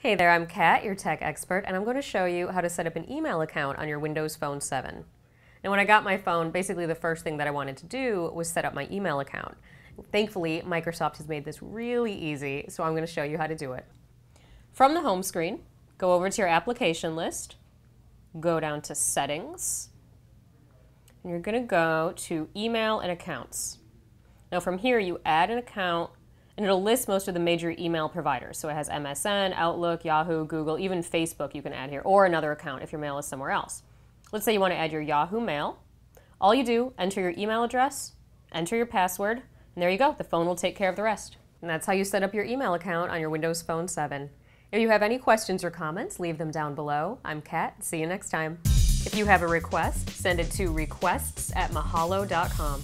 Hey there, I'm Kat, your tech expert, and I'm going to show you how to set up an email account on your Windows Phone 7. Now when I got my phone, basically the first thing that I wanted to do was set up my email account. Thankfully, Microsoft has made this really easy, so I'm going to show you how to do it. From the home screen, go over to your application list, go down to Settings, and you're going to go to Email and Accounts. Now from here, you add an account and it'll list most of the major email providers. So it has MSN, Outlook, Yahoo, Google, even Facebook you can add here, or another account if your mail is somewhere else. Let's say you want to add your Yahoo Mail. All you do, enter your email address, enter your password, and there you go. The phone will take care of the rest. And that's how you set up your email account on your Windows Phone 7. If you have any questions or comments, leave them down below. I'm Kat. See you next time. If you have a request, send it to requests at mahalo.com.